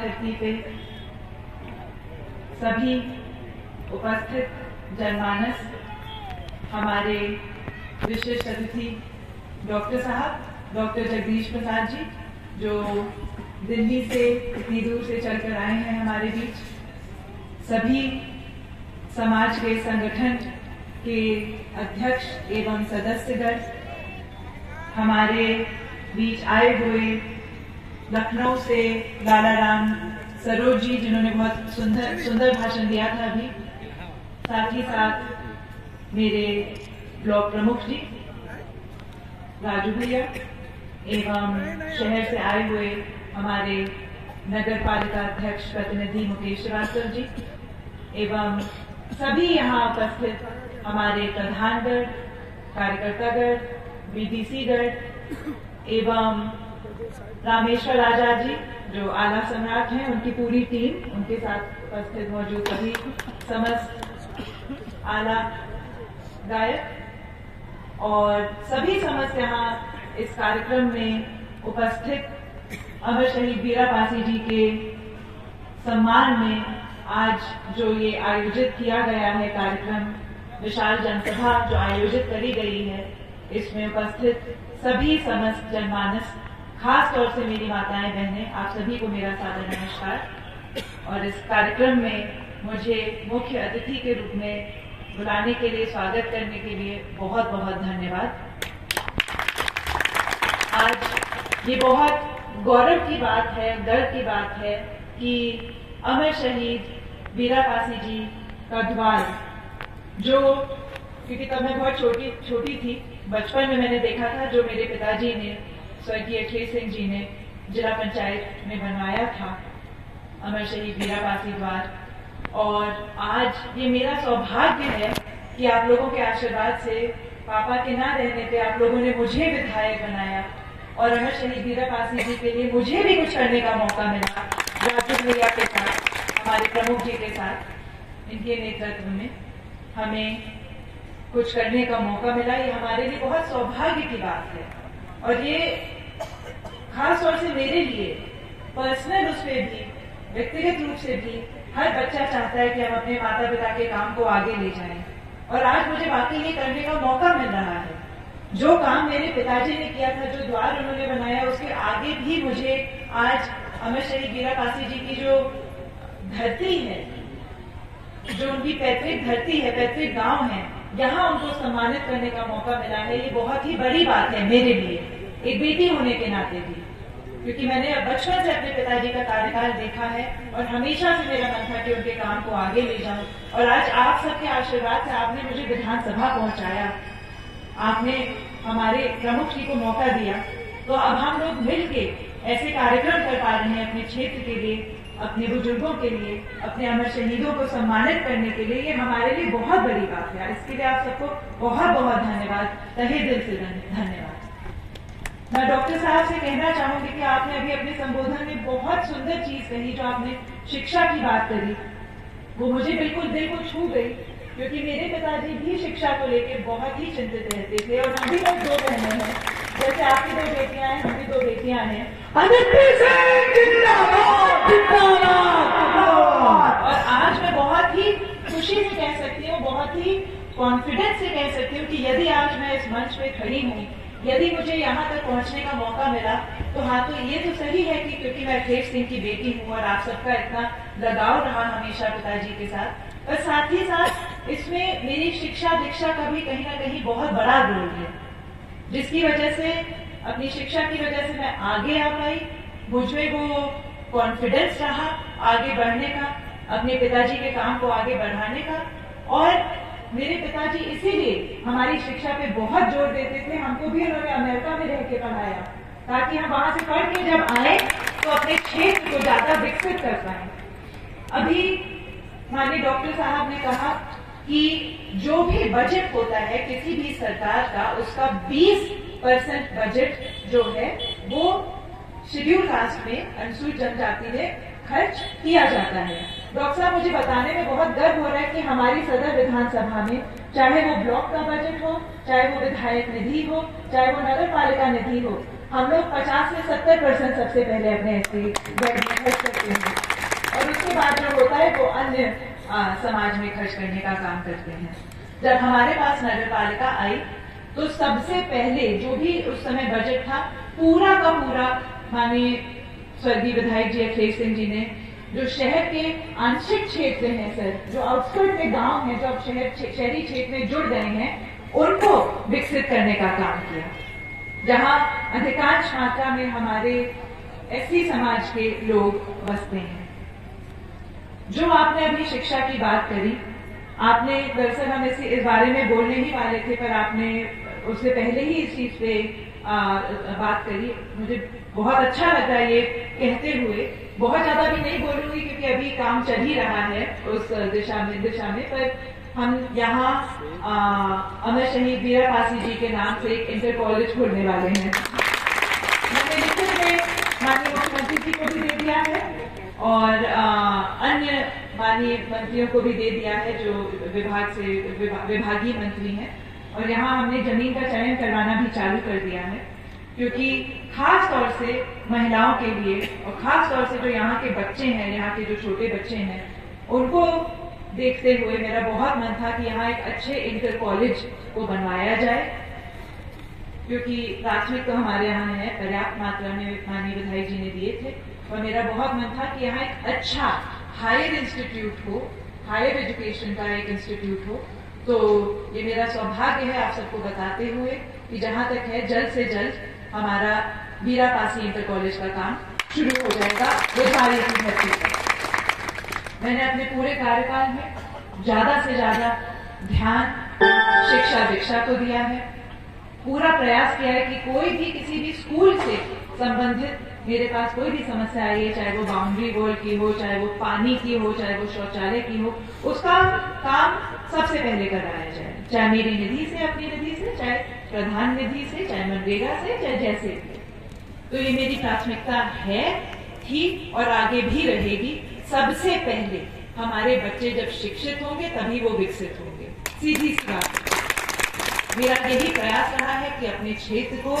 धरती पे सभी उपस्थित जनमानस, हमारे विशिष्ट अतिथि डॉक्टर साहब, डॉक्टर जगदीश प्रसाद जी, जो दिल्ली से इतनी दूर से चलकर आए हैं हमारे बीच, सभी समाज के संगठन के अध्यक्ष एवं सदस्यगण, हमारे बीच आए हुए लखनऊ से लाला राम सरोज जी जिन्होंने बहुत सुंदर सुंदर भाषण दिया था अभी। साथ ही साथ मेरे ब्लॉक प्रमुख जी, राजू भैया, एवं शहर से आए हुए हमारे नगर पालिका अध्यक्ष प्रतिनिधि मुकेश श्रीवास्तव जी, एवं सभी यहाँ उपस्थित हमारे प्रधानगढ़, कार्यकर्तागढ़ बीडीसीगढ़ एवं रामेश्वर आज़ाद जी, जो आला सम्राट हैं, उनकी पूरी टीम उनके साथ उपस्थित मौजूद सभी समस्त आला गायक और सभी समस्त यहाँ इस कार्यक्रम में उपस्थित अमर शहीद वीरा पासी जी के सम्मान में आज जो ये आयोजित किया गया है कार्यक्रम, विशाल जनसभा जो आयोजित करी गई है, इसमें उपस्थित सभी समस्त जनमानस खास तौर से मेरी माताएँ, बहनें, आप सभी को मेरा सादर नमस्कार। और इस कार्यक्रम में मुझे मुख्य अतिथि के रूप में बुलाने के लिए, स्वागत करने के लिए बहुत बहुत धन्यवाद। आज ये बहुत गौरव की बात है, गर्व की बात है कि अमर शहीद वीरा पासी जी का द्वार, जो, क्योंकि तब मैं बहुत छोटी छोटी थी, बचपन में मैंने देखा था, जो मेरे पिताजी ने स्वर्गीय अखिलेश सिंह जी ने जिला पंचायत में बनवाया था अमर शहीद वीरा पासी द्वार। और आज ये मेरा सौभाग्य है कि आप लोगों के आशीर्वाद से पापा के ना रहने पे आप लोगों ने मुझे विधायक बनाया और अमर शहीद वीरा पासी जी के लिए मुझे भी कुछ करने का मौका मिला राजू भैया के साथ, हमारे प्रमुख जी के साथ, इनके नेतृत्व में हमें कुछ करने का मौका मिला। ये हमारे लिए बहुत सौभाग्य की बात है। और ये खास तौर से मेरे लिए पर्सनल उस पर भी, व्यक्तिगत रूप से भी, हर बच्चा चाहता है कि हम अपने माता पिता के काम को आगे ले जाएँ। और आज मुझे वाकई ये करने का मौका मिल रहा है। जो काम मेरे पिताजी ने किया था, जो द्वार उन्होंने बनाया, उसके आगे भी मुझे आज अमर शरीफ वीरा पासी जी की जो धरती है, जो उनकी पैतृक धरती है, पैतृक गाँव है यहाँ उनको सम्मानित करने का मौका मिला है, ये बहुत ही बड़ी बात है मेरे लिए, एक बेटी होने के नाते भी। क्योंकि मैंने बचपन से अपने पिताजी का कार्यकाल देखा है और हमेशा से मेरा मन था कि उनके काम को आगे ले जाऊँ। और आज आप सबके आशीर्वाद से आपने मुझे विधानसभा पहुँचाया। आपने हमारे प्रमुख जी को मौका दिया। तो अब हम लोग मिलके ऐसे कार्यक्रम कर पा रहे हैं अपने क्षेत्र के लिए। अपने बुज़ुर्गों के लिए, अपने अमर शहीदों को सम्मानित करने के लिए, ये हमारे लिए बहुत बड़ी बात है। इसके लिए आप सबको बहुत बहुत धन्यवाद। तहे दिल से धन्यवाद। मैं डॉक्टर साहब से कहना चाहूँगी कि आपने अभी अपने संबोधन में बहुत सुंदर चीज़ कही जो आपने शिक्षा की बात करी। वो मुझे बिल्कुल दिल को छू गई, क्योंकि मेरे पिताजी भी शिक्षा को लेकर बहुत ही चिंतित रहते थे और हम भी दो बहने हैं। जैसे आपकी दो बेटियाँ हैं, हम भी दो बेटियाँ हैं। और आज मैं बहुत ही खुशी से कह सकती हूँ बहुत ही कॉन्फिडेंस से कह सकती हूँ कि यदि आज मैं इस मंच पे खड़ी हूँ यदि मुझे यहाँ तक पहुँचने का मौका मिला तो हाँ तो ये तो सही है कि क्योंकि मैं अखिलेश सिंह की बेटी हूँ और आप सबका इतना लगाव रहा हमेशा पिताजी के साथ। और साथ ही साथ इसमें मेरी शिक्षा दीक्षा का भी कहीं ना कहीं बहुत बड़ा रोल है जिसकी वजह से अपनी शिक्षा की वजह से मैं आगे आ पाई। मुझमें वो कॉन्फिडेंस रहा आगे बढ़ने का, अपने पिताजी के काम को आगे बढ़ाने का। और मेरे पिताजी इसीलिए हमारी शिक्षा पे बहुत ज़ोर देते थे। हमको भी उन्होंने अमेरिका में रह के पढ़ाया, ताकि हम वहाँ से पढ़ के जब आए तो अपने क्षेत्र को ज़्यादा विकसित कर पाए। अभी माननीय डॉक्टर साहब ने कहा कि जो भी बजट होता है, किसी भी सरकार का, उसका 20 परसेंट बजट जो है, वो शेड्यूल कास्ट में अनुसूचित जनजाति में खर्च किया जाता है। डॉक्टर साहब, मुझे बताने में बहुत गर्व हो रहा है कि हमारी सदर विधानसभा में चाहे वो ब्लॉक का बजट हो, चाहे वो विधायक निधि हो, चाहे वो नगर पालिका निधि हो, हम लोग 50 से 70 परसेंट सबसे पहले अपने खर्च करते हैं। और उसके बाद जो होता है, वो अन्य समाज में खर्च करने का काम करते हैं। जब हमारे पास नगर पालिका आई तो सबसे पहले जो भी उस समय बजट था, पूरा का पूरा माननीय स्वर्गीय विधायक जी अखिलेश सिंह जी ने, जो शहर के आंशिक क्षेत्र हैं सर, जो आउटस्कर्ट में गाँव हैं, जो अब शहर शहरी क्षेत्र में जुड़ गए हैं, उनको विकसित करने का काम किया। जहाँ अधिकांश मात्रा में हमारे एससी समाज के लोग बसते हैं। जो आपने अभी शिक्षा की बात करी आपने दरअसल हम इस, इस बारे में बोलने ही वाले थे पर आपने उससे पहले ही इस चीज़ पे आ, बात करी। मुझे बहुत अच्छा लगा ये कहते हुए। बहुत ज़्यादा भी नहीं बोलूँगी क्योंकि अभी काम चल ही रहा है उस दिशा में दिशा में पर हम यहाँ अमर शहीद वीरा पासी जी के नाम से एक इंटर कॉलेज खोलने वाले हैं। मैंने लिखित में माननीय मुख्यमंत्री जी को भी दे दिया है। और अन्य माननीय मंत्रियों को भी दे दिया है जो विभाग से विभा, विभागीय मंत्री हैं। और यहाँ हमने ज़मीन का चयन करवाना भी चालू कर दिया है क्योंकि खास तौर से महिलाओं के लिए और खास तौर से जो यहाँ के बच्चे हैं यहाँ के जो छोटे बच्चे हैं उनको देखते हुए मेरा बहुत मन था कि यहाँ एक अच्छे इंटर कॉलेज को बनवाया जाए क्योंकि प्राथमिक तो हमारे यहाँ है पर्याप्त मात्रा में माननीय विधायक जी ने दिए थे। और मेरा बहुत मन था कि यहाँ एक अच्छा हायर इंस्टीट्यूट हो हायर एजुकेशन का एक इंस्टीट्यूट हो। तो ये मेरा सौभाग्य है आप सबको बताते हुए कि जहाँ तक है, जल्द से जल्द हमारा बीरा पासी इंटर कॉलेज का काम शुरू हो जाएगा। वो सारी की धरती मैंने अपने पूरे कार्यकाल में ज़्यादा से ज़्यादा ध्यान, शिक्षा, दीक्षा को दिया है। पूरा प्रयास किया है कि कोई भी किसी भी स्कूल से संबंधित मेरे पास कोई भी समस्या आई है, चाहे वो बाउंड्री वॉल की हो, चाहे वो पानी की हो, चाहे वो शौचालय की हो, उसका काम सबसे पहले कराया जाए। चाहे मेरी निधि से, अपनी निधि से, चाहे प्रधान निधि से, चाहे मनरेगा से, चाहे जैसे भी। तो ये मेरी प्राथमिकता है थी और आगे भी रहेगी। सबसे पहले हमारे बच्चे जब शिक्षित होंगे, तभी वो विकसित होंगे। सीधी सी बात। मेरा यही प्रयास रहा है कि अपने क्षेत्र को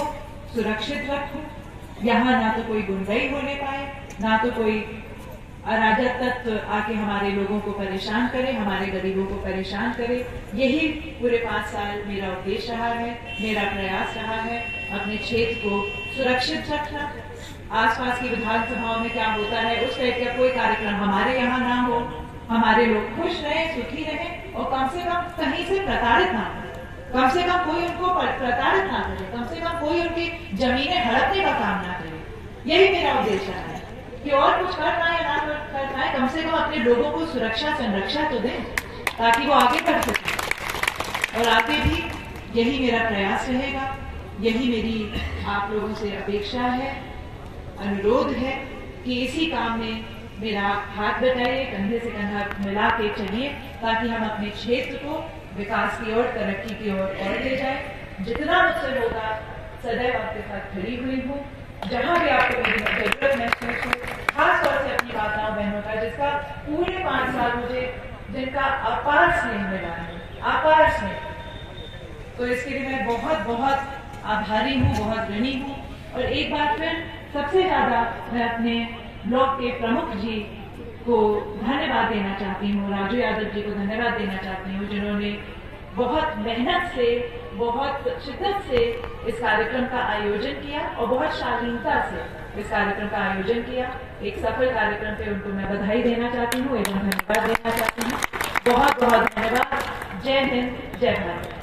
सुरक्षित रखूँ यहाँ ना तो कोई गुंडई होने पाए, ना तो कोई अराजक तत्व आके हमारे लोगों को परेशान करे, हमारे गरीबों को परेशान करे। यही पूरे पाँच साल मेरा उद्देश्य रहा है, मेरा प्रयास रहा है अपने क्षेत्र को सुरक्षित रखना। आसपास की विधानसभाओं में क्या होता है, उस टाइप का कोई कार्यक्रम हमारे यहाँ ना हो। हमारे लोग खुश रहे, सुखी रहे और कम से कम कहीं से प्रताड़ित ना हो। कम से कम कोई उनको प्रताड़ित ना करे, कम से कम कोई उनकी जमीनें हड़पने का काम ना करे। यही मेरा उद्देश्य है कि और कुछ कर पाए, ना कर पाए, कम से कम अपने लोगों को सुरक्षा, संरक्षा तो दें, ताकि वो आगे बढ़ सके। और आगे भी यही मेरा प्रयास रहेगा, यही मेरी आप लोगों से अपेक्षा है, अनुरोध है कि इसी काम में मेरा हाथ बटाइए, कंधे से कंधा मिला के चलिए, ताकि हम अपने क्षेत्र को विकास की ओर, तरक्की की ओर और ले जाए। जितना मुझसे होगा, सदैव आपके साथ खड़ी हुई हूँ। जहाँ भी आपको मेरी ज़रूरत महसूस हो खास तौर से अपनी माताओं बहनों का, जिसका पूरे पाँच साल मुझे, जिनका अपार स्नेह मिला है अपार स्नेह। तो इसके लिए मैं बहुत बहुत आभारी हूँ, बहुत ऋणी हूँ। और एक बात फिर सबसे ज़्यादा मैं अपने ब्लॉक के प्रमुख जी को धन्यवाद देना चाहती हूँ, राजू यादव जी को धन्यवाद देना चाहती हूँ, जिन्होंने बहुत मेहनत से, बहुत शिद्दत से इस कार्यक्रम का आयोजन किया और बहुत शालीनता से इस कार्यक्रम का आयोजन किया। एक सफल कार्यक्रम पे उनको मैं बधाई देना चाहती हूँ, एवं धन्यवाद देना चाहती हूँ। बहुत बहुत धन्यवाद। जय हिंद, जय भारत।